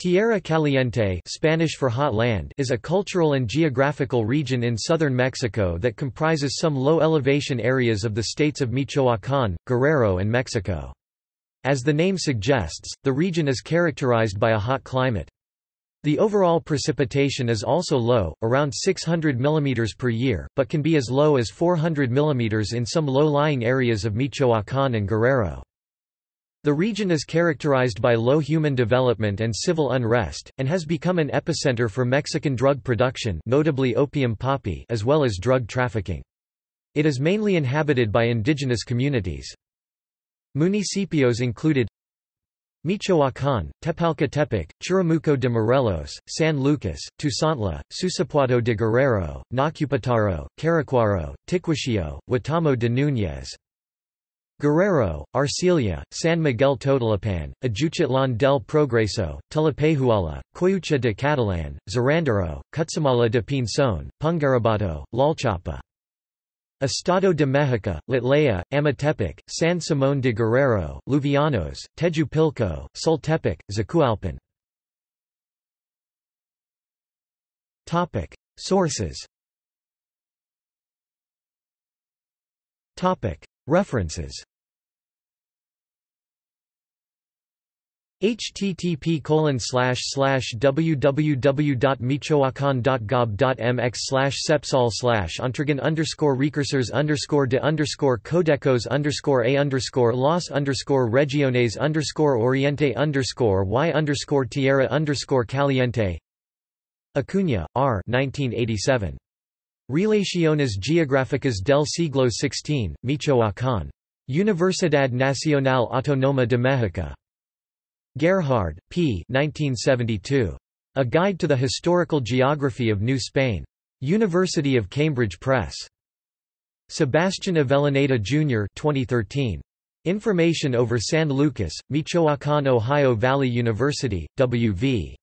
Tierra Caliente Spanish for hot land is a cultural and geographical region in southern Mexico that comprises some low-elevation areas of the states of Michoacán, Guerrero and Mexico. As the name suggests, the region is characterized by a hot climate. The overall precipitation is also low, around 600 mm per year, but can be as low as 400 mm in some low-lying areas of Michoacán and Guerrero. The region is characterized by low human development and civil unrest, and has become an epicenter for Mexican drug production notably opium poppy as well as drug trafficking. It is mainly inhabited by indigenous communities. Municipios included Michoacán, Tepalcatepec, Churumuco de Morelos, San Lucas, Tuzantla, Susupuato de Guerrero, Nocupétaro, Carácuaro, Ticuachillo, Huetamo de Núñez. Guerrero, Arcelia, San Miguel Totolapan, Ajuchitlán del Progreso, Tlapehuala, Coyuca de Catalán, Zirándaro, Cutzamala de Pinzón, Pungarabato, Tlalchapa. Estado de Mexico, Tlatlaya, Amatepec, San Simón de Guerrero, Luvianos, Tejupilco, Sultepec, Zacualpan. Sources References http www.michoacan.gov.mx slash sepsol slash entregan underscore recursors underscore de underscore codecos underscore a underscore los underscore regiones underscore oriente underscore y underscore tierra underscore caliente Acuña, R. 1987. Relaciones Geográficas del siglo XVI, Michoacán. Universidad Nacional Autónoma de México. Gerhard, P. 1972. A Guide to the Historical Geography of New Spain. University of Cambridge Press. Sebastian Avellaneda Jr. 2013. Information over San Lucas, Michoacán Ohio Valley University, W.V.